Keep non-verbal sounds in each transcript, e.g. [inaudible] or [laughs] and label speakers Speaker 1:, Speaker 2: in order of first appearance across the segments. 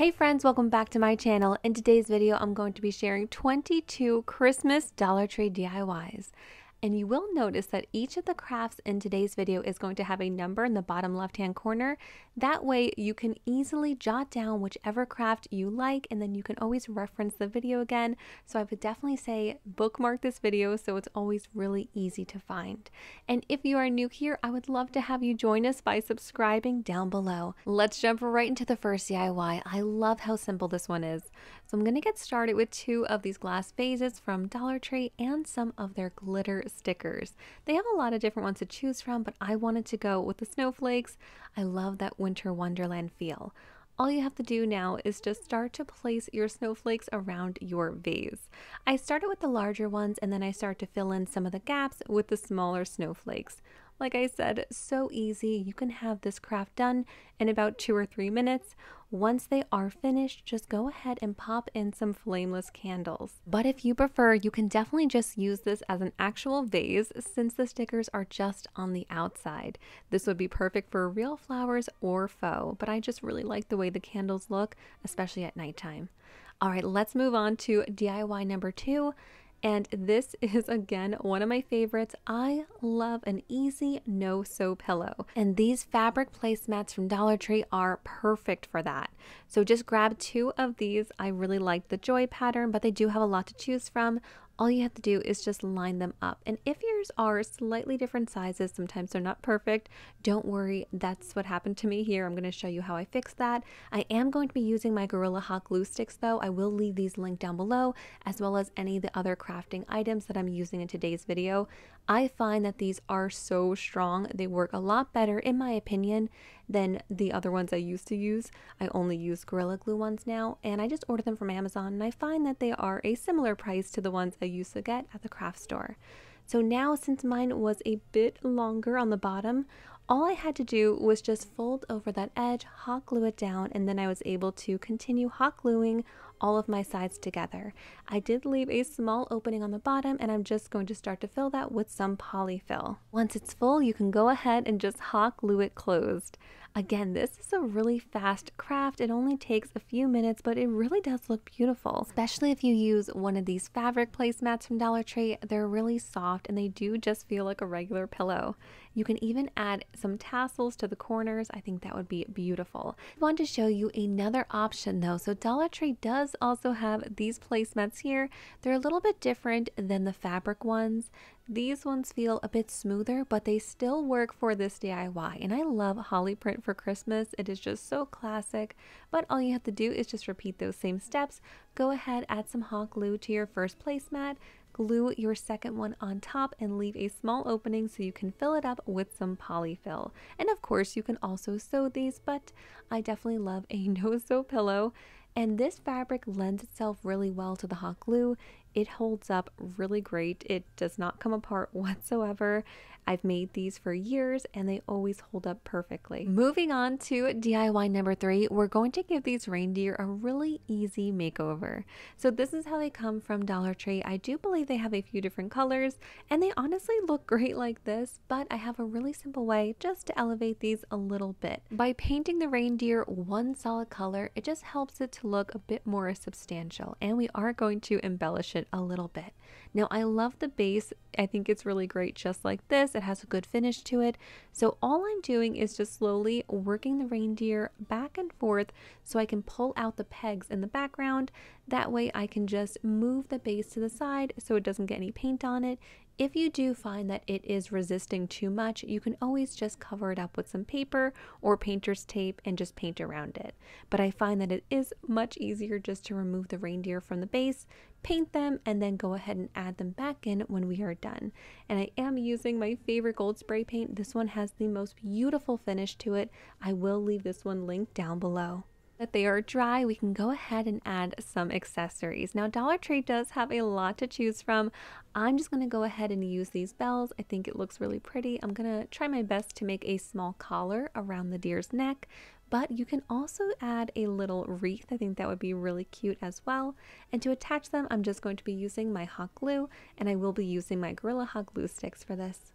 Speaker 1: Hey friends, welcome back to my channel. In today's video, I'm going to be sharing 22 Christmas Dollar Tree DIYs. And you will notice that each of the crafts in today's video is going to have a number in the bottom left hand corner. That way you can easily jot down whichever craft you like and then you can always reference the video again. So I would definitely say bookmark this video so it's always really easy to find. And if you are new here, I would love to have you join us by subscribing down below. Let's jump right into the first DIY. I love how simple this one is. So I'm going to get started with two of these glass vases from Dollar Tree and some of their glitter stickers. They have a lot of different ones to choose from, but I wanted to go with the snowflakes. I love that winter wonderland feel. All you have to do now is just start to place your snowflakes around your vase. I started with the larger ones and then I start to fill in some of the gaps with the smaller snowflakes. Like I said, so easy. You can have this craft done in about two or three minutes. Once they are finished, just go ahead and pop in some flameless candles. But if you prefer, you can definitely just use this as an actual vase since the stickers are just on the outside. This would be perfect for real flowers or faux, but I just really like the way the candles look, especially at nighttime. All right, let's move on to DIY number two. And this [laughs] is again one of my favorites. I love an easy no sew pillow. And these fabric placemats from Dollar Tree are perfect for that. So just grab two of these. I really like the joy pattern, but they do have a lot to choose from all you have to do is just line them up. And if yours are slightly different sizes, sometimes they're not perfect, don't worry, that's what happened to me here. I'm going to show you how I fixed that. I am going to be using my Gorilla Hot Glue sticks though. I will leave these linked down below, as well as any of the other crafting items that I'm using in today's video. I find that these are so strong. They work a lot better, in my opinion, than the other ones I used to use. I only use Gorilla Glue ones now, and I just order them from Amazon, and I find that they are a similar price to the ones I used to get at the craft store. So now, since mine was a bit longer on the bottom, all I had to do was just fold over that edge, hot glue it down, and then I was able to continue hot gluing all of my sides together. I did leave a small opening on the bottom and I'm just going to start to fill that with some polyfill. Once it's full, you can go ahead and just hot glue it closed. Again, this is a really fast craft. It only takes a few minutes, but it really does look beautiful, especially if you use one of these fabric placemats from Dollar Tree. They're really soft and they do just feel like a regular pillow. You can even add some tassels to the corners. I think that would be beautiful. I want to show you another option though. So Dollar Tree does also have these placemats here. They're a little bit different than the fabric ones. These ones feel a bit smoother, but they still work for this DIY. And I love holly print for Christmas. It is just so classic. But all you have to do is just repeat those same steps. Go ahead, add some hot glue to your first placemat, glue your second one on top and leave a small opening so you can fill it up with some polyfill. And of course, you can also sew these, but I definitely love a [laughs] no-sew pillow. And this fabric lends itself really well to the hot glue. It holds up really great. It does not come apart [laughs] whatsoever. I've made these for years and they always hold up perfectly. Moving on to DIY number three, we're going to give these reindeer a really easy makeover. So this is how they come from Dollar Tree. I do believe they have a few different colors and they honestly look great like this, but I have a really simple way just to elevate these a little bit. By painting the reindeer one solid color, it just helps it to look a bit more substantial and we are going to embellish it a little bit. Now I love the base. I think it's really great just like this. It has a good finish to it. So all I'm doing is just slowly working the reindeer back and forth so I can pull out the pegs in the background. That way I can just move the base to the side so it doesn't get any paint on it. If you do find that it is resisting too much, you can always just cover it up with some paper or painter's tape and just paint around it. But I find that it is much easier just to remove the reindeer from the base, paint them, and then go ahead and add them back in when we are done. And I am using my favorite gold spray paint. This one has the most beautiful finish to it. I will leave this one linked down below that they are dry, we can go ahead and add some accessories. Now, Dollar Tree does have a lot to choose from. I'm just going to go ahead and use these bells. I think it looks really pretty. I'm going to try my best to make a small collar around the deer's neck, but you can also add a little wreath. I think that would be really cute as well. And to attach them, I'm just going to be using my hot glue, and I will be using my Gorilla Hot Glue sticks for this.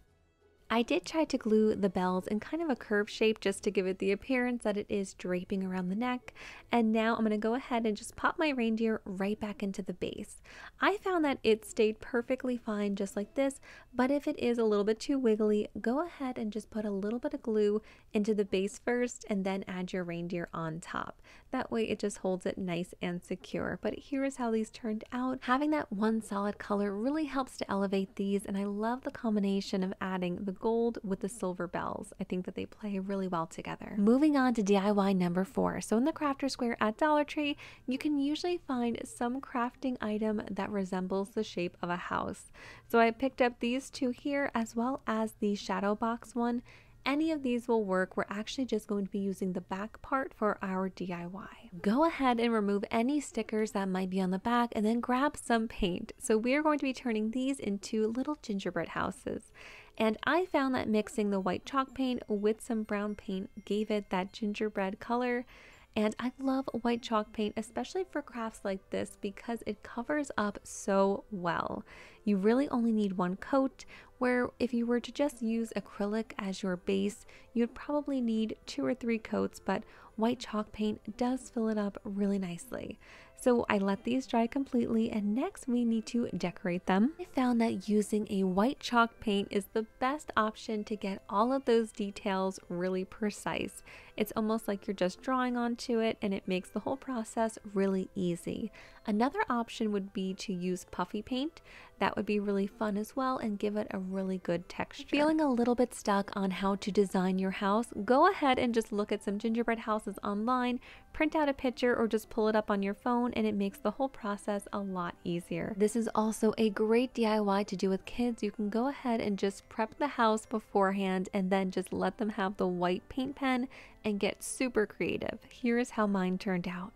Speaker 1: I did try to glue the bells in kind of a curved shape just to give it the appearance that it is draping around the neck. And now I'm going to go ahead and just pop my reindeer right back into the base. I found that it stayed perfectly fine just like this, but if it is a little bit too wiggly, go ahead and just put a little bit of glue into the base first and then add your reindeer on top. That way it just holds it nice and secure. But here is how these turned out. Having that one solid color really helps to elevate these and I love the combination of adding the gold with the silver bells. I think that they play really well together. Moving on to DIY number four. So in the crafter square at Dollar Tree, you can usually find some crafting item that resembles the shape of a house. So I picked up these two here as well as the shadow box one any of these will work. We're actually just going to be using the back part for our DIY. Go ahead and remove any stickers that might be on the back and then grab some paint. So we are going to be turning these into little gingerbread houses. And I found that mixing the white chalk paint with some brown paint gave it that gingerbread color. And I love white chalk paint, especially for crafts like this, because it covers up so well. You really only need one coat, where if you were to just use acrylic as your base, you'd probably need two or three coats, but white chalk paint does fill it up really nicely. So I let these dry completely and next we need to decorate them. I found that using a white chalk paint is the best option to get all of those details really precise. It's almost like you're just drawing onto it and it makes the whole process really easy. Another option would be to use puffy paint. That would be really fun as well and give it a really good texture. Feeling a little bit stuck on how to design your house? Go ahead and just look at some gingerbread houses online, print out a picture or just pull it up on your phone and it makes the whole process a lot easier. This is also a great DIY to do with kids. You can go ahead and just prep the house beforehand and then just let them have the white paint pen and get super creative. Here is how mine turned out.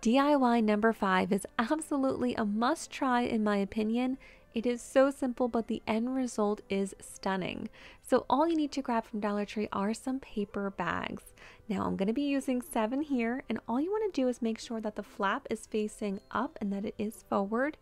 Speaker 1: DIY number five is absolutely a must try in my opinion. It is so simple, but the end result is stunning. So all you need to grab from Dollar Tree are some paper bags. Now I'm going to be using seven here, and all you want to do is make sure that the flap is facing up and that it is forward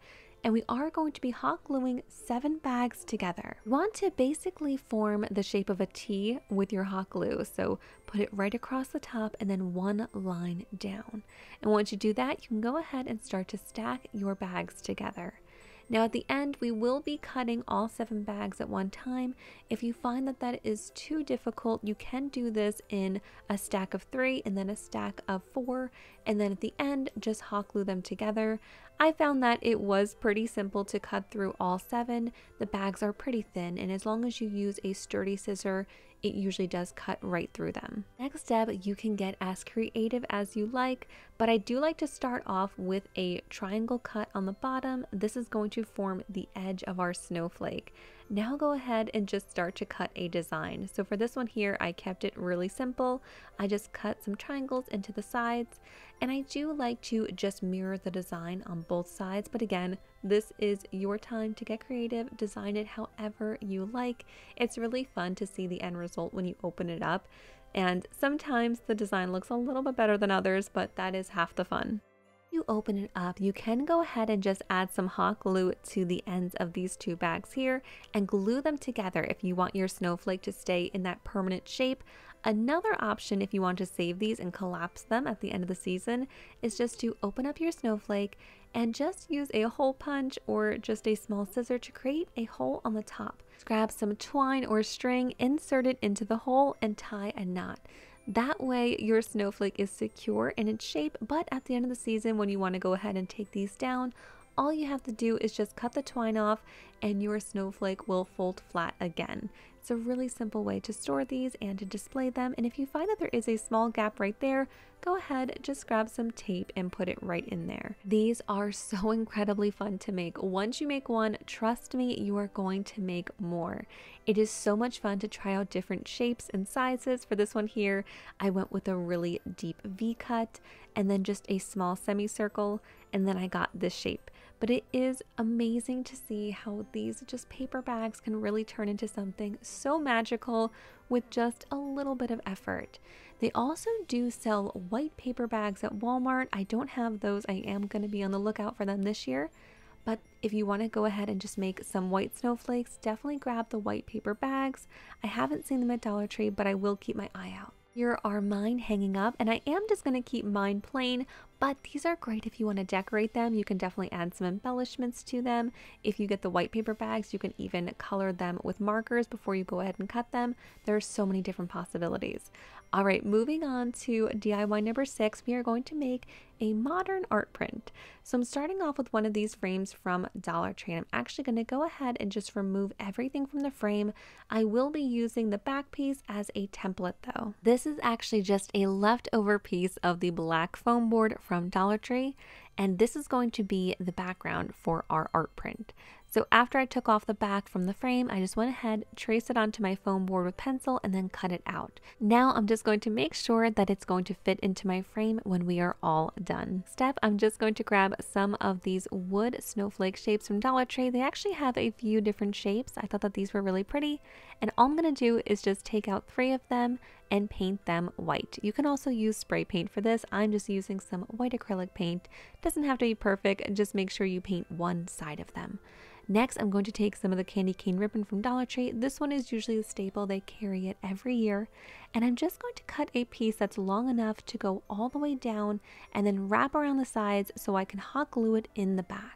Speaker 1: and we are going to be hot gluing seven bags together. Want to basically form the shape of a T with your hot glue. So put it right across the top and then one line down. And once you do that, you can go ahead and start to stack your bags together. Now at the end, we will be cutting all seven bags at one time. If you find that that is too difficult, you can do this in a stack of three and then a stack of four. And then at the end, just hot glue them together. I found that it was pretty simple to cut through all seven. The bags are pretty thin and as long as you use a sturdy scissor, it usually does cut right through them. Next step, you can get as creative as you like, but I do like to start off with a triangle cut on the bottom. This is going to form the edge of our snowflake. Now go ahead and just start to cut a design. So for this one here, I kept it really simple. I just cut some triangles into the sides and I do like to just mirror the design on both sides. But again, this is your time to get creative, design it however you like. It's really fun to see the end result when you open it up. And sometimes the design looks a little bit better than others, but that is half the fun you open it up, you can go ahead and just add some hot glue to the ends of these two bags here and glue them together if you want your snowflake to stay in that permanent shape. Another option if you want to save these and collapse them at the end of the season is just to open up your snowflake and just use a hole punch or just a small scissor to create a hole on the top. Grab some twine or string, insert it into the hole and tie a knot. That way your snowflake is secure in its shape, but at the end of the season when you want to go ahead and take these down, all you have to do is just cut the twine off and your snowflake will fold flat again. It's a really simple way to store these and to display them. And if you find that there is a small gap right there, go ahead, just grab some tape and put it right in there. These are [laughs] so incredibly fun to make. Once you make one, trust me, you are going to make more. It is so much fun to try out different shapes and sizes. For this one here, I went with a really deep V cut and then just a small semicircle, and then I got this shape but it is amazing to see how these just paper bags can really turn into something so magical with just a little bit of effort. They also do sell white paper bags at Walmart. I don't have those. I am going to be on the lookout for them this year. But if you want to go ahead and just make some white snowflakes, definitely grab the white paper bags. I haven't seen them at Dollar Tree, but I will keep my eye out. Here are mine hanging up and I am just going to keep mine plain, but these are great if you want to decorate them. You can definitely add some embellishments to them. If you get the white paper bags, you can even color them with markers before you go ahead and cut them. There are so many different possibilities. All right, moving on to DIY number six, we are going to make a modern art print. So I'm starting off with one of these frames from Dollar Tree. I'm actually going to go ahead and just remove everything from the frame. I will be using the back piece as a template though. This is actually just a leftover piece of the black foam board from Dollar Tree and this is going to be the background for our art print. So after I took off the back from the frame, I just went ahead, traced it onto my foam board with pencil, and then cut it out. Now I'm just going to make sure that it's going to fit into my frame when we are all done. Step, I'm just going to grab some of these wood snowflake shapes from Dollar Tree. They actually have a few different shapes. I thought that these were really pretty. And all I'm going to do is just take out three of them and paint them white. You can also use spray paint for this. I'm just using some white acrylic paint. Doesn't have to be perfect, just make sure you paint one side of them. Next, I'm going to take some of the candy cane ribbon from Dollar Tree. This one is usually a staple, they carry it every year. And I'm just going to cut a piece that's long enough to go all the way down and then wrap around the sides so I can hot glue it in the back.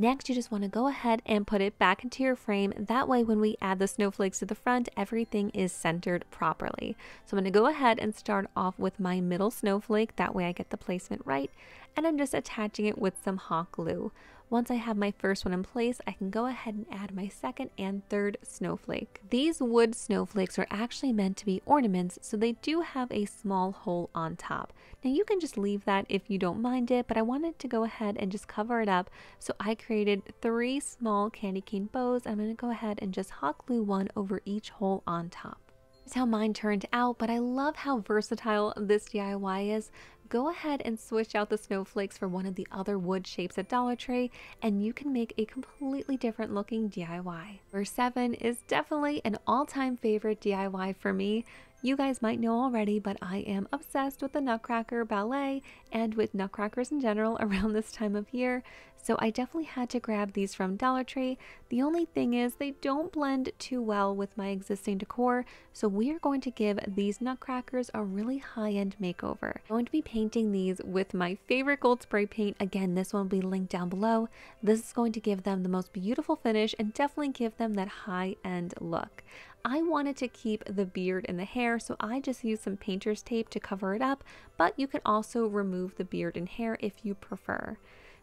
Speaker 1: Next, you just want to go ahead and put it back into your frame. That way, when we add the snowflakes to the front, everything is centered properly. So I'm going to go ahead and start off with my middle snowflake. That way I get the placement right. And I'm just attaching it with some hot glue. Once I have my first one in place, I can go ahead and add my second and third snowflake. These wood snowflakes are actually meant to be ornaments, so they do have a small hole on top. Now you can just leave that if you don't mind it, but I wanted to go ahead and just cover it up. So I created three small candy cane bows. I'm to go ahead and just hot glue one over each hole on top. How mine turned out, but I love how versatile this DIY is go ahead and switch out the snowflakes for one of the other wood shapes at Dollar Tree and you can make a completely different looking DIY. Verse 7 is definitely an all-time favorite DIY for me. You guys might know already, but I am obsessed with the Nutcracker Ballet and with nutcrackers in general [laughs] around this time of year, so I definitely had to grab these from Dollar Tree. The only thing is they don't blend too well with my existing decor, so we are going to give these nutcrackers a really high-end makeover. I'm going to be painting these with my favorite gold spray paint. Again, this one will be linked down below. This is going to give them the most beautiful finish and definitely give them that high-end look. I wanted to keep the beard and the hair, so I just used some painter's tape to cover it up, but you can also remove the beard and hair if you prefer.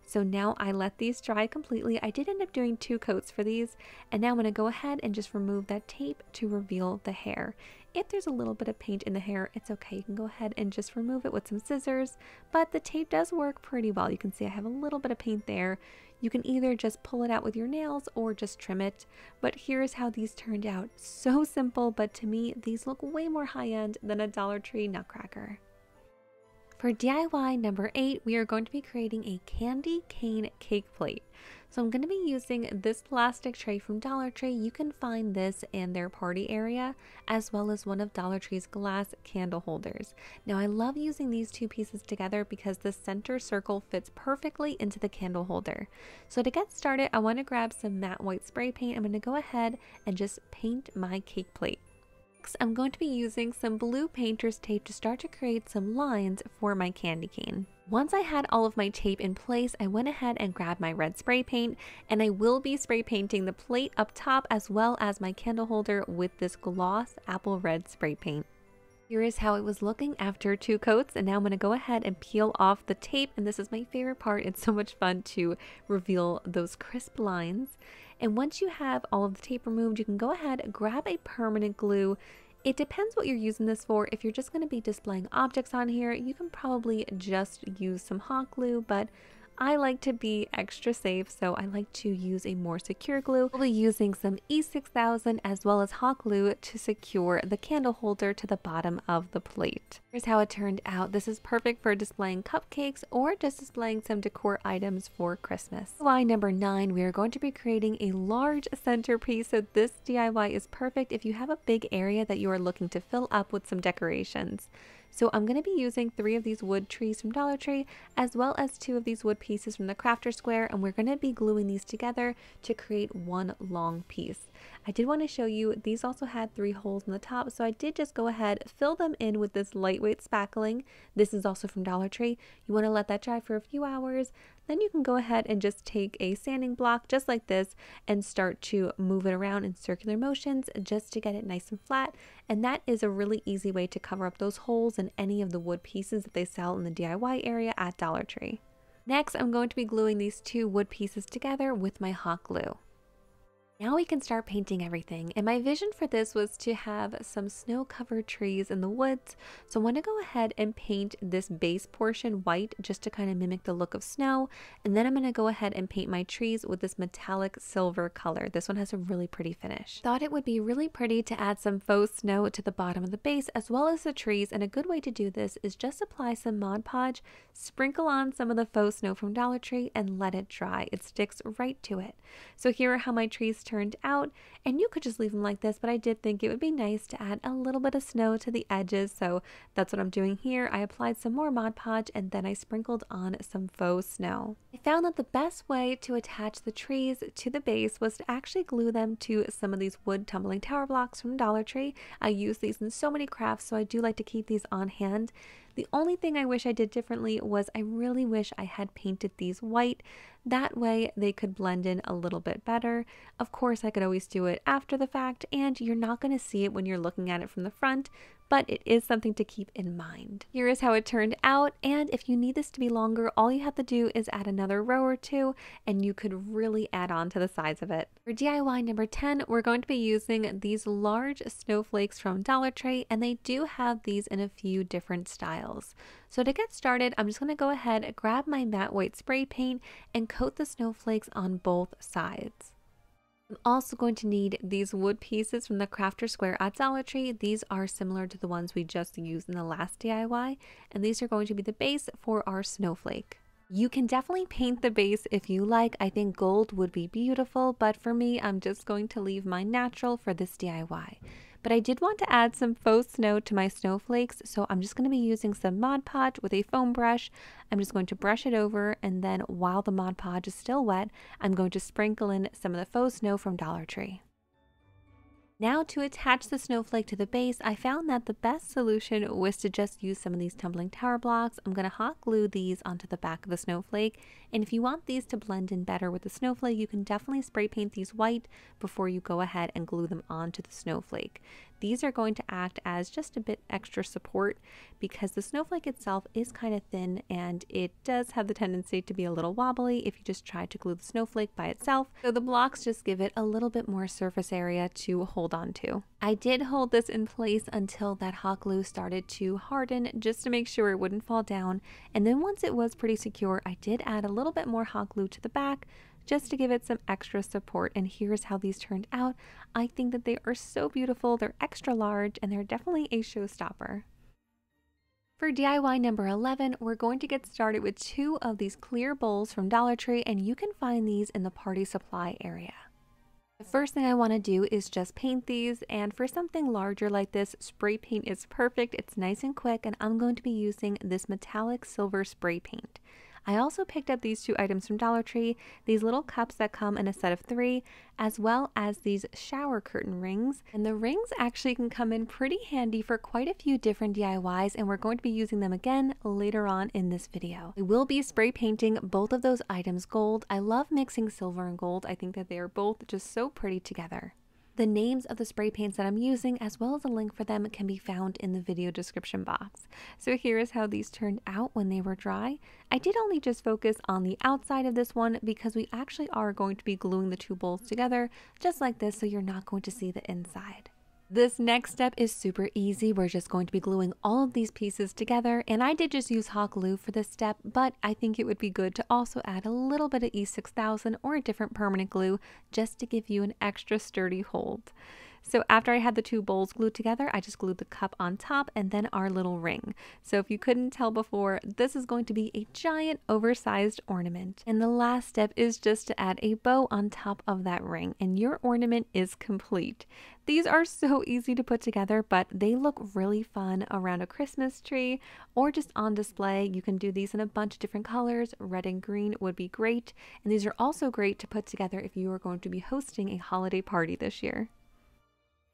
Speaker 1: So now I let these dry completely. I did end up doing two coats for these, and now I'm going to go ahead and just remove that tape to reveal the hair. If there's a little bit of paint in the hair, it's okay. You can go ahead and just remove it with some scissors, but the tape does work pretty well. You can see I have a little bit of paint there. You can either just pull it out with your nails or just trim it. But here's how these turned out. So simple, but to me, these look way more high-end than a Dollar Tree nutcracker. For DIY number eight, we are going to be creating a candy cane cake plate. So I'm going to be using this plastic tray from Dollar Tree. You can find this in their party area as well as one of Dollar Tree's glass candle holders. Now I love using these two pieces together because the center circle fits perfectly into the candle holder. So to get started, I want to grab some matte white spray paint. I'm going to go ahead and just paint my cake plate. Next, I'm going to be using some blue painter's tape to start to create some lines for my candy cane. Once I had all of my tape in place, I went ahead and grabbed my red spray paint and I will be spray painting the plate up top as well as my candle holder with this gloss apple red spray paint. Here is how it was looking after two coats and now I'm going to go ahead and peel off the tape and this is my favorite part. It's so much fun to reveal those crisp lines. And once you have all of the tape removed, you can go ahead, and grab a permanent glue. It depends what you're using this for. If you're just going to be displaying objects on here, you can probably just use some hot glue, but I like to be extra safe, so I like to use a more secure glue. I'll be using some E6000 as well as hot glue to secure the candle holder to the bottom of the plate. Here's how it turned out. This is perfect for displaying cupcakes or just displaying some decor items for Christmas. DIY number nine, we are going to be creating a large centerpiece. So this DIY is perfect if you have a big area that you are looking to fill up with some decorations. So I'm going to be using three of these wood trees from Dollar Tree as well as two of these wood pieces from the Crafter Square and we're going to be gluing these together to create one long piece. I did want to show you these also had three holes in the top so I did just go ahead fill them in with this lightweight spackling. This is also from Dollar Tree. You want to let that dry for a few hours then you can go ahead and just take a sanding block just like this and start to move it around in circular motions just to get it nice and flat. And that is a really easy way to cover up those holes in any of the wood pieces that they sell in the DIY area at Dollar Tree. Next, I'm going to be gluing these two wood pieces together with my hot glue. Now we can start painting everything. And my vision for this was to have some snow covered trees in the woods. So I want to go ahead and paint this base portion white just to kind of mimic the look of snow. And then I'm going to go ahead and paint my trees with this metallic silver color. This one has a really pretty finish. Thought it would be really pretty to add some faux snow to the bottom of the base as well as the trees. And a good way to do this is just apply some Mod Podge, sprinkle on some of the faux snow from Dollar Tree and let it dry. It sticks right to it. So here are how my trees turned out and you could just leave them like this but I did think it would be nice to add a little bit of snow to the edges so that's what I'm doing here. I applied some more Mod Podge and then I sprinkled on some faux snow. I found that the best way to attach the trees to the base was to actually glue them to some of these wood tumbling tower blocks from Dollar Tree. I use these in so many crafts so I do like to keep these on hand. The only thing I wish I did differently was I really wish I had painted these white. That way they could blend in a little bit better. Of course, I could always do it after the fact, and you're not going to see it when you're looking at it from the front, but it is something to keep in mind. Here is how it turned out, and if you need this to be longer, all you have to do is add another row or two, and you could really add on to the size of it. For DIY number 10, we're going to be using these large snowflakes from Dollar Tree, and they do have these in a few different styles. So to get started, I'm just going to go ahead, grab my matte white spray paint, and coat the snowflakes on both sides. I'm also going to need these wood pieces from the Crafter Square at Dollar Tree. These are similar to the ones we just used in the last DIY, and these are going to be the base for our snowflake. You can definitely paint the base if you like. I think gold would be beautiful, but for me, I'm just going to leave mine natural for this DIY. But I did want to add some faux snow to my snowflakes, so I'm just going to be using some Mod Podge with a foam brush. I'm just going to brush it over, and then while the Mod Podge is still wet, I'm going to sprinkle in some of the faux snow from Dollar Tree. Now to attach the snowflake to the base, I found that the best solution was to just use some of these tumbling tower blocks. I'm going to hot glue these onto the back of the snowflake. And if you want these to blend in better with the snowflake, you can definitely spray paint these white before you go ahead and glue them onto the snowflake. These are going to act as just a bit extra support because the snowflake itself is kind of thin and it does have the tendency to be a little wobbly if you just try to glue the snowflake by itself. So the blocks just give it a little bit more surface area to hold on to. I did hold this in place until that hot glue started to harden just to make sure it wouldn't fall down. And then once it was pretty secure, I did add a little bit more hot glue to the back just to give it some extra support. And here's how these turned out. I think that they are so beautiful. They're extra large and they're definitely a showstopper. For DIY number 11, we're going to get started with two of these clear bowls from Dollar Tree and you can find these in the party supply area. The first thing I want to do is just paint these and for something larger like this, spray paint is perfect. It's nice and quick and I'm going to be using this metallic silver spray paint. I also picked up these two items from Dollar Tree, these little cups that come in a set of three, as well as these shower curtain rings. And the rings actually can come in pretty handy for quite a few different DIYs, and we're going to be using them again later on in this video. I will be spray painting both of those items gold. I love mixing silver and gold. I think that they are both just so pretty together. The names of the spray paints that I'm using, as well as a link for them, can be found in the video description box. So here is how these turned out when they were dry. I did only just focus on the outside of this one because we actually are going to be gluing the two bowls together just like this so you're not going to see the inside. This next step is super easy. We're just going to be gluing all of these pieces together and I did just use hot glue for this step, but I think it would be good to also add a little bit of E6000 or a different permanent glue just to give you an extra sturdy hold. So after I had the two bowls glued together, I just glued the cup on top and then our little ring. So if you couldn't tell before, this is going to be a giant oversized ornament. And the last step is just to add a bow on top of that ring and your ornament is complete. These are so easy to put together, but they look really fun around a Christmas tree or just on display. You can do these in a bunch of different colors. Red and green would be great. And these are also great to put together if you are going to be hosting a holiday party this year.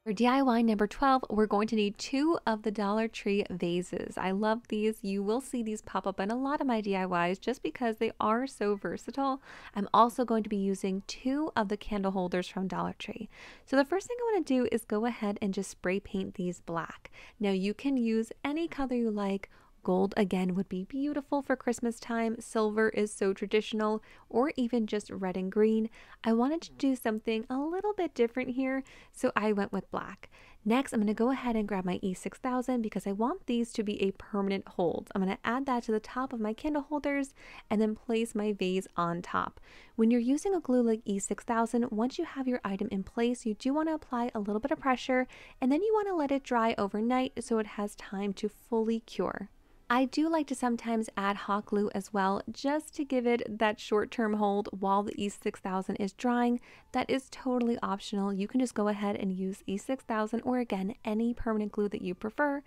Speaker 1: For DIY number 12, we're going to need two of the Dollar Tree vases. I love these. You will see these pop up in a lot of my DIYs just because they are so versatile. I'm also going to be using two of the candle holders from Dollar Tree. So the first thing I want to do is go ahead and just spray paint these black. Now you can use any color you like Gold again would be beautiful for Christmas time. Silver is so traditional, or even just red and green. I wanted to do something a little bit different here, so I went with black. Next, I'm going to go ahead and grab my E6000 because I want these to be a permanent hold. I'm going to add that to the top of my candle holders and then place my vase on top. When you're using a glue like E6000, once you have your item in place, you do want to apply a little bit of pressure and then you want to let it dry overnight so it has time to fully cure. I do like to sometimes add hot glue as well, just to give it that short term hold while the E6000 is drying. That is totally optional. You can just go ahead and use E6000 or again, any permanent glue that you prefer,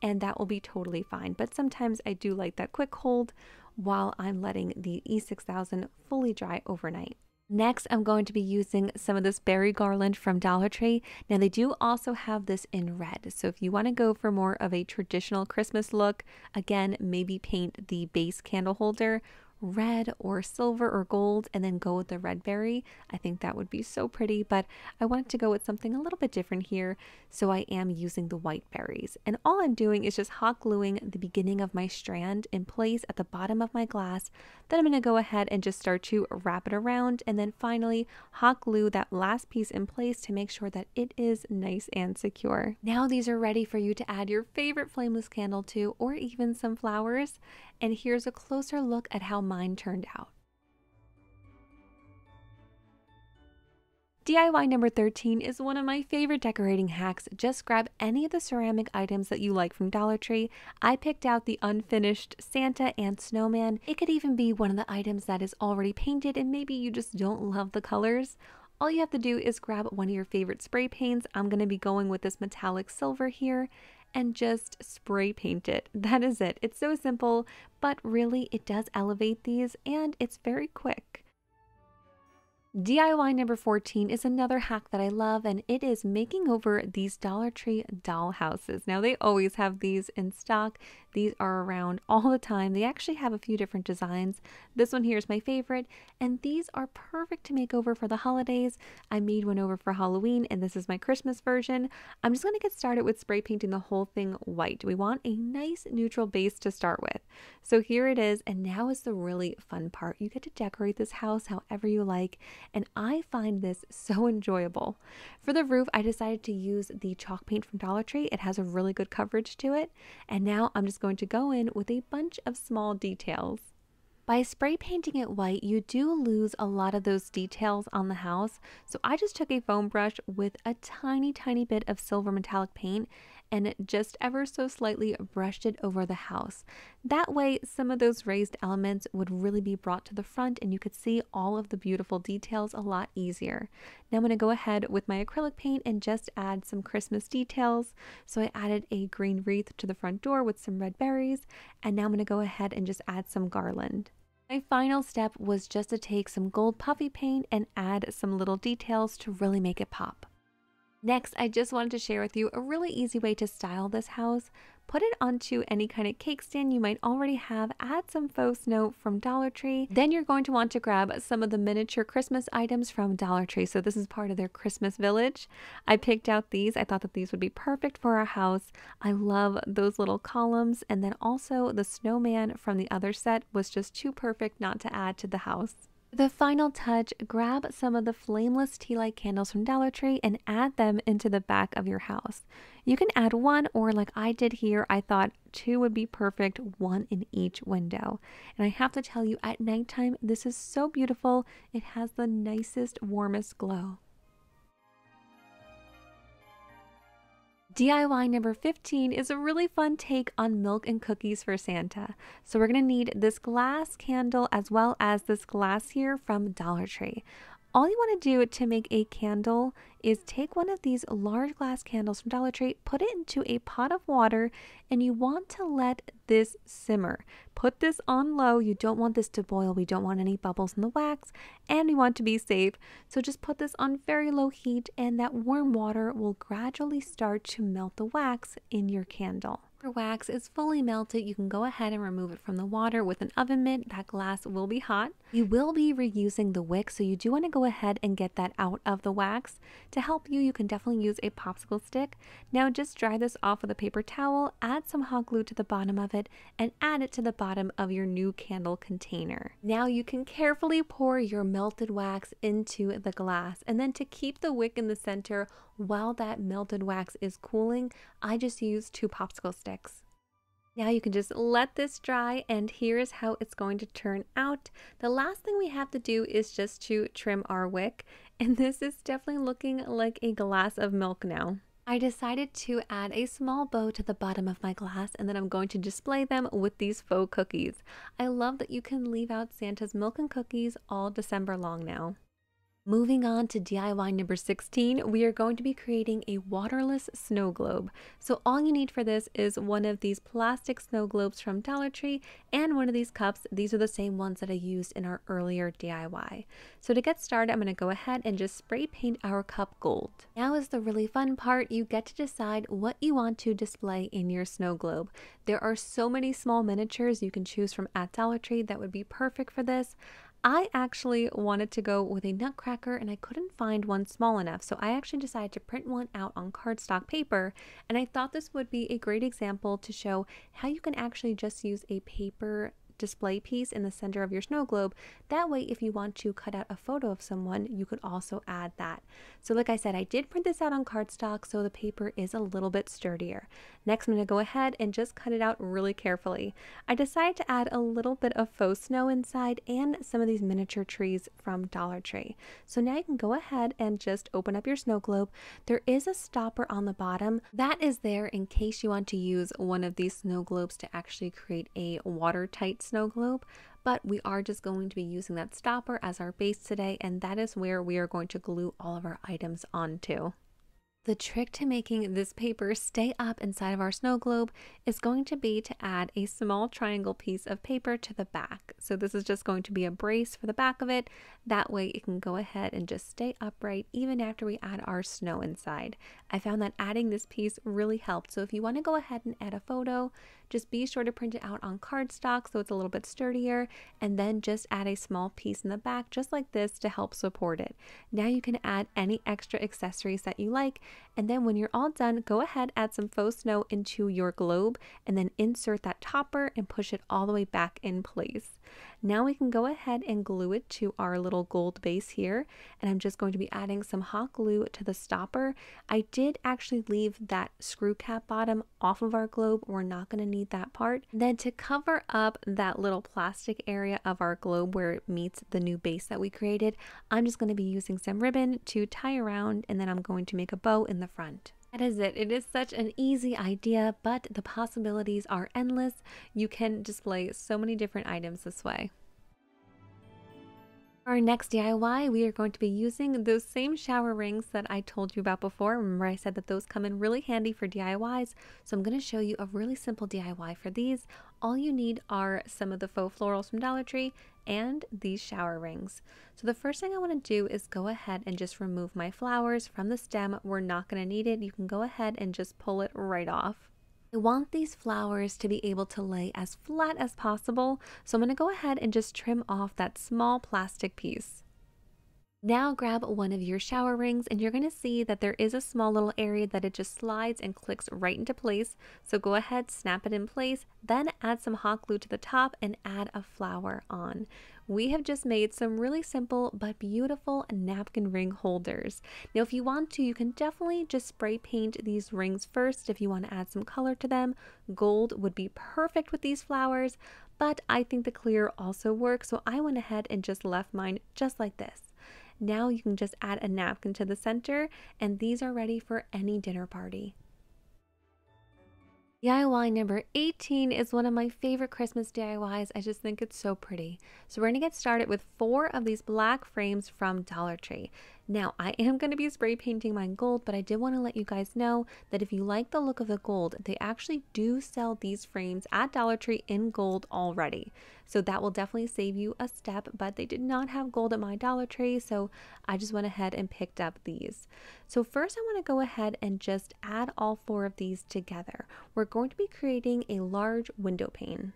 Speaker 1: and that will be totally fine. But sometimes I do like that quick hold while I'm letting the E6000 fully dry overnight. Next, I'm going to be using some of this berry garland from Dollar Tree. Now, they do also have this in red. So if you want to go for more of a traditional Christmas look, again, maybe paint the base candle holder red or silver or gold and then go with the red berry. I think that would be so pretty, but I wanted to go with something a little bit different here, so I am using the white berries. And all I'm doing is just hot gluing the beginning of my strand in place at the bottom of my glass. Then I'm going to go ahead and just start to wrap it around and then finally hot glue that last piece in place to make sure that it is nice and secure. Now these are ready for you to add your favorite flameless candle to or even some flowers and here's a closer look at how mine turned out. DIY number 13 is one of my favorite decorating hacks. Just grab any of the ceramic items that you like from Dollar Tree. I picked out the unfinished Santa and snowman. It could even be one of the items that is already painted and maybe you just don't love the colors. All you have to do is grab one of your favorite spray paints. I'm going to be going with this metallic silver here and just spray paint it. [laughs] That is it. It's so simple, but really it does elevate these and it's very quick. DIY number 14 is another hack that I love, and it is making over these Dollar Tree doll houses. Now, they always have these in stock. These are around all the time. They actually have a few different designs. This one here is my favorite, and these are perfect to make over for the holidays. I made one over for Halloween, and this is my Christmas version. I'm just going to get started with spray painting the whole thing white. We want a nice neutral base to start with. So here it is, and now is the really fun part. You get to decorate this house however you like and I find this [laughs] so enjoyable. For the roof, I decided to use the chalk paint from Dollar Tree. It has a really good coverage to it, and now I'm just going to go in with a bunch of small details. By spray painting it white, you do lose a lot of those details on the house. So I just took a foam brush with a tiny, tiny bit of silver metallic paint and just ever so slightly brushed it over the house. That way, some of those raised elements would really be brought to the front and you could see all of the beautiful details a lot easier. Now I'm going to go ahead with my acrylic paint and just add some Christmas details. So I added a green wreath to the front door with some red berries, and now I'm going to go ahead and just add some garland. My final step was just to take some gold puffy paint and add some little details to really make it pop. Next, I just wanted to share with you a really easy way to style this house. Put it onto any kind of cake stand you might already have. Add some faux snow from Dollar Tree. Then you're going to want to grab some of the miniature Christmas items from Dollar Tree. So this is part of their Christmas village. I picked out these. I thought that these would be perfect for our house. I love those little columns. And then also the snowman from the other set was just too perfect not to add to the house. The final touch, grab some of the flameless tea light candles from Dollar Tree and add them into the back of your house. You can add one or like I did here, I thought two would be perfect, one in each window. And I have to tell you at nighttime, this is so beautiful. It has the nicest, warmest glow. DIY number 15 is a really fun take on milk and cookies for Santa. So we're going to need this glass candle as well as this glass here from Dollar Tree. All you want to do to make a candle is take one of these large glass candles from Dollar Tree, put it into a pot of water, and you want to let this simmer. Put this on low. You don't want this to boil. We don't want any bubbles in the wax, and we want to be safe. So just put this on very low heat, and that warm water will gradually start to melt the wax in your candle wax is fully melted, you can go ahead and remove it from the water with an oven mitt. That glass will be hot. You will be reusing the wick, so you do want to go ahead and get that out of the wax. To help you, you can definitely use a popsicle stick. Now just dry this off with a paper towel, add some hot glue to the bottom of it, and add it to the bottom of your new candle container. Now you can carefully pour your melted wax into the glass, and then to keep the wick in the center, while that melted wax is cooling, I just use two popsicle sticks. Now you can just let this dry and here is how it's going to turn out. The last thing we have to do is just to trim our wick and this is definitely looking like a glass of milk now. I decided to add a small bow to the bottom of my glass and then I'm going to display them with these faux cookies. I love that you can leave out Santa's milk and cookies all December long now. Moving on to DIY number 16, we are going to be creating a waterless snow globe. So all you need for this is one of these plastic snow globes from Dollar Tree and one of these cups. These are the same ones that I used in our earlier DIY. So to get started, I'm going to go ahead and just spray paint our cup gold. Now is the really fun part. You get to decide what you want to display in your snow globe. There are so many small miniatures you can choose from at Dollar Tree that would be perfect for this. I actually wanted to go with a nutcracker and I couldn't find one small enough, so I actually decided to print one out on cardstock paper. And I thought this would be a great example to show how you can actually just use a paper display piece in the center of your snow globe. That way, if you want to cut out a photo of someone, you could also add that. So like I said, I did print this out on cardstock, so the paper is a little bit sturdier. Next, I'm going to go ahead and just cut it out really carefully. I decided to add a little bit of faux snow inside and some of these miniature trees from Dollar Tree. So now you can go ahead and just open up your snow globe. There is a stopper on the bottom. That is there in case you want to use one of these snow globes to actually create a watertight snow globe, but we are just going to be using that stopper as our base today, and that is where we are going to glue all of our items onto. The trick to making this paper stay up inside of our snow globe is going to be to add a small triangle piece of paper to the back. So this is just going to be a brace for the back of it. That way it can go ahead and just stay upright even after we add our snow inside. I found that adding this piece really helped. So if you want to go ahead and add a photo, just be sure to print it out on cardstock so it's a little bit sturdier and then just add a small piece in the back just like this to help support it. Now you can add any extra accessories that you like and then when you're all done, go ahead, add some faux snow into your globe and then insert that topper and push it all the way back in place. Now we can go ahead and glue it to our little gold base here. And I'm just going to be adding some hot glue to the stopper. I did actually leave that screw cap bottom off of our globe. We're not going to need that part. Then to cover up that little plastic area of our globe where it meets the new base that we created, I'm just going to be using some ribbon to tie around and then I'm going to make a bow in the front. That is it. It is such an easy idea, but the possibilities are endless. You can display so many different items this way. For our next DIY, we are going to be using those same shower rings that I told you about before. Remember I said that those come in really handy for DIYs, so I'm going to show you a really simple DIY for these. All you need are some of the faux florals from Dollar Tree and these shower rings. So the first thing I want to do is go ahead and just remove my flowers from the stem. We're not going to need it. You can go ahead and just pull it right off. I want these flowers to be able to lay as flat as possible, so I'm going to go ahead and just trim off that small plastic piece. Now grab one of your shower rings and you're going to see that there is a small little area that it just slides and clicks right into place. So go ahead, snap it in place, then add some hot glue to the top and add a flower on. We have just made some really simple but beautiful napkin ring holders. Now if you want to, you can definitely just spray paint these rings first if you want to add some color to them. Gold would be perfect with these flowers, but I think the clear also works, so I went ahead and just left mine just like this. Now you can just add a napkin to the center and these are ready for any dinner party. DIY number 18 is one of my favorite Christmas DIYs. I just think it's so pretty. So we're going to get started with four of these black frames from Dollar Tree. Now, I am going to be spray painting mine gold, but I did want to let you guys know that if you like the look of the gold, they actually do sell these frames at Dollar Tree in gold already. So that will definitely save you a step, but they did not have gold at my Dollar Tree, so I just went ahead and picked up these. So first I want to go ahead and just add all four of these together. We're going to be creating a large window pane.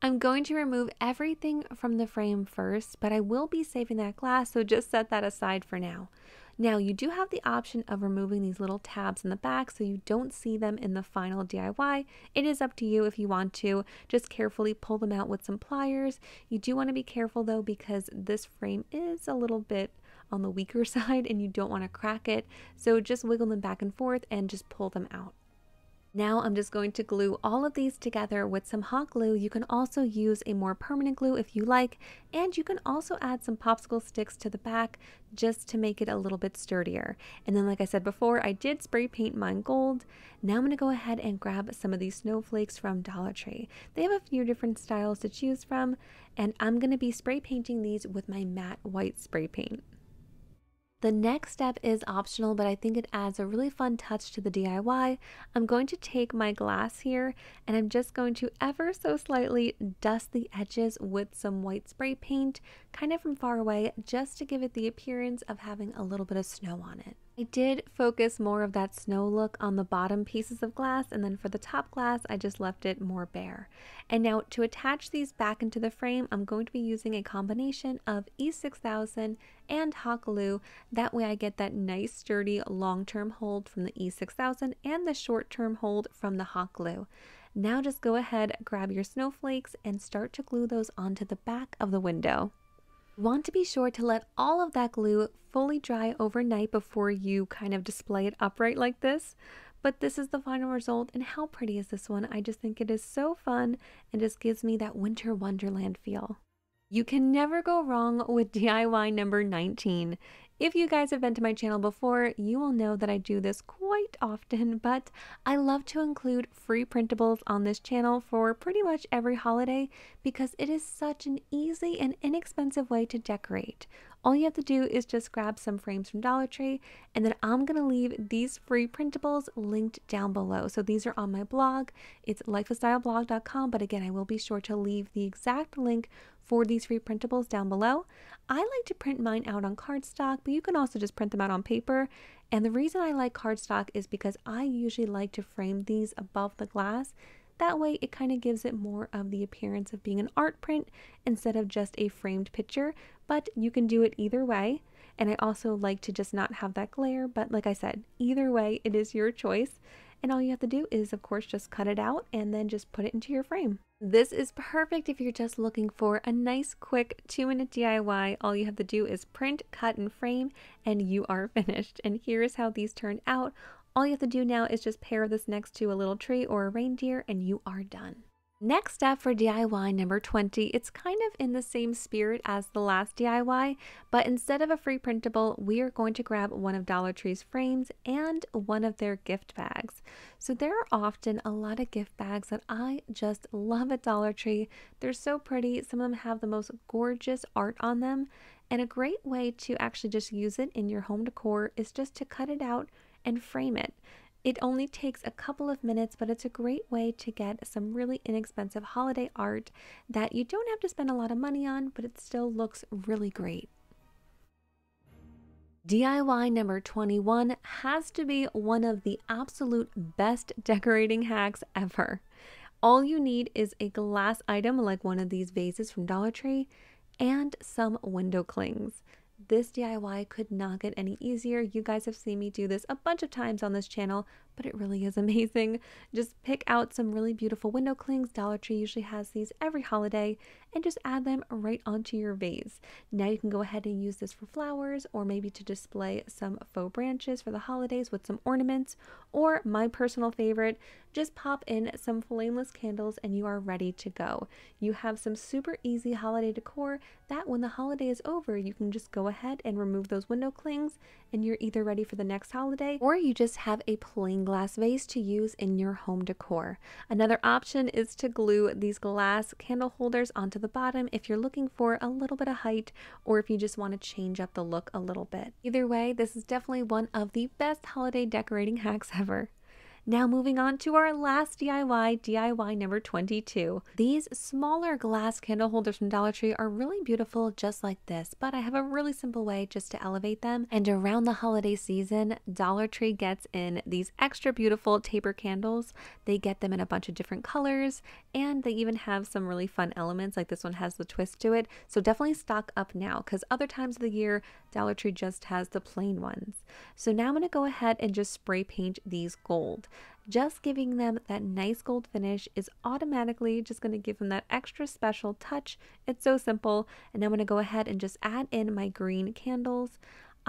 Speaker 1: I'm going to remove everything from the frame first, but I will be saving that glass, so just set that aside for now. Now, you do have the option of removing these little tabs in the back so you don't see them in the final DIY. It is up to you if you want to. Just carefully pull them out with some pliers. You do want to be careful though because this frame is a little bit on the weaker [laughs] side and you don't want to crack it. So just wiggle them back and forth and just pull them out. Now I'm just going to glue all of these together with some hot glue. You can also use a more permanent glue if you like, and you can also add some popsicle sticks to the back just to make it a little bit sturdier. And then like I said before, I did spray paint mine gold. Now I'm going to go ahead and grab some of these snowflakes from Dollar Tree. They have a few different styles to choose from, and I'm going to be spray painting these with my matte white spray paint. The next step is optional, but I think it adds a really fun touch to the DIY. I'm going to take my glass here and I'm just going to ever so slightly dust the edges with some white spray paint, kind of from far away, just to give it the appearance of having a little bit of snow on it. I did focus more of that snow look on the bottom pieces of glass and then for the top glass I just left it more bare. And now to attach these back into the frame I'm going to be using a combination of E6000 and hot glue. That way I get that nice sturdy long-term hold from the E6000 and the short-term hold from the hot glue. Now just go ahead, grab your snowflakes and start to glue those onto the back of the window want to be sure to let all of that glue fully dry overnight before you kind of display it upright like this. But this is the final result, and how pretty is this one? I just think it is so fun and just gives me that winter wonderland feel. You can never go wrong with [laughs] DIY number 19. If you guys have been to my channel before, you will know that I do this quite often, but I love to include free printables on this channel for pretty much every holiday because it is such an easy and inexpensive way to decorate. All you have to do is just grab some frames from Dollar Tree, and then I'm going to leave these free printables linked down below. So these are on my blog. It's lifewithstyleblog.com, but again, I will be sure to leave the exact link for these free printables down below. I like to print mine out on cardstock, but you can also just print them out on paper. And the reason I like cardstock is because I usually like to frame these above the glass. That way, it kind of gives it more of the appearance of being an art print instead of just a framed picture. But you can do it either way. And I also like to just not have that glare. But like I said, either way, it is your choice. And all you have to do is, of course, just cut it out and then just put it into your frame. This is perfect if you're just looking for a nice, quick two minute DIY. All you have to do is print, cut, and frame, and you are [laughs] finished. And here's how these turned out. All you have to do now is just pair this next to a little tree or a reindeer, and you are done. Next up for DIY number 20, it's kind of in the same spirit as the last DIY, but instead of a free printable, we are going to grab one of Dollar Tree's frames and one of their gift bags. So there are often a lot of gift bags that I just love at Dollar Tree. They're so pretty. Some of them have the most gorgeous art on them, and a great way to actually just use it in your home decor is just to cut it out and frame it. It only takes a couple of minutes, but it's a great way to get some really inexpensive holiday art that you don't have to spend a lot of money on, but it still looks really great. DIY number 21 has to be one of the absolute best decorating hacks ever. All you need is a glass item like one of these vases from Dollar Tree and some window clings. This DIY could not get any easier. You guys have seen me do this a bunch of times on this channel, but it really is [laughs] amazing. Just pick out some really beautiful window clings. Dollar Tree usually has these every holiday and just add them right onto your vase. Now you can go ahead and use this for flowers or maybe to display some faux branches for the holidays with some ornaments or my personal favorite, just pop in some flameless candles and you are ready to go. You have some super easy holiday decor that when the holiday is over, you can just go ahead and remove those window clings and you're either ready for the next holiday or you just have a plain glass vase to use in your home decor. Another option is to glue these glass candle holders onto the bottom if you're looking for a little bit of height or if you just want to change up the look a little bit. Either way, this is definitely one of the best holiday decorating hacks ever. Now moving on to our last DIY, DIY number 22. These smaller glass candle holders from Dollar Tree are really beautiful just like this, but I have a really simple way just to elevate them. And around the holiday season, Dollar Tree gets in these extra beautiful taper candles. They get them in a bunch of different colors and they even have some really fun elements like this one has the twist to it. So definitely stock up now because other times of the year, Dollar Tree just has the plain ones. So now I'm going to go ahead and just spray paint these gold. Just giving them that nice gold finish is automatically just going to give them that extra special touch. It's so simple. And I'm going to go ahead and just add in my green candles.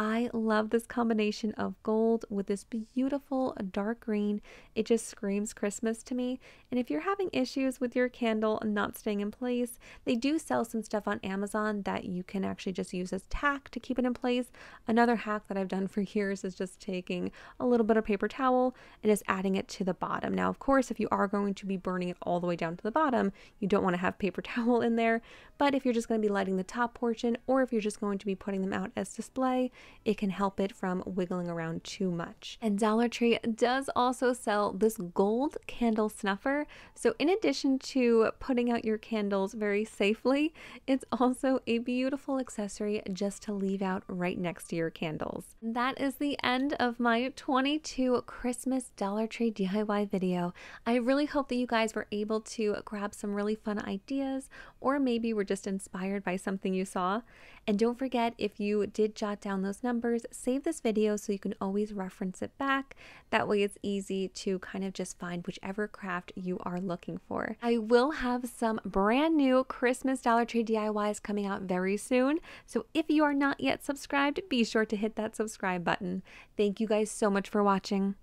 Speaker 1: I love this combination of gold with this beautiful dark green. It just screams Christmas to me. And if you're having issues with your candle not staying in place, they do sell some stuff on Amazon that you can actually just use as tack to keep it in place. Another hack that I've done for [laughs] years is just taking a little bit of paper towel and just adding it to the bottom. Now, of course, if you are going to be burning it all the way down to the bottom, you don't want to have paper [laughs] towel in there. But if you're just going to be lighting the top portion or if you're just going to be putting them out as display, it can help it from wiggling around too much. And Dollar Tree does also sell this gold candle snuffer. So, in addition to putting out your candles very safely, it's also a beautiful accessory just to leave out right next to your candles. That is the end of my 22 Christmas Dollar Tree DIY video. I really hope that you guys were able to grab some really fun ideas or maybe were just inspired by something you saw. And don't forget, if you did jot down those numbers, save this video so you can always reference it back. That way it's easy to kind of just find whichever craft you are looking for. I will have some brand new Christmas Dollar Tree DIYs coming out very soon. So if you are not yet subscribed, be sure to hit that subscribe button. Thank you guys so much for watching.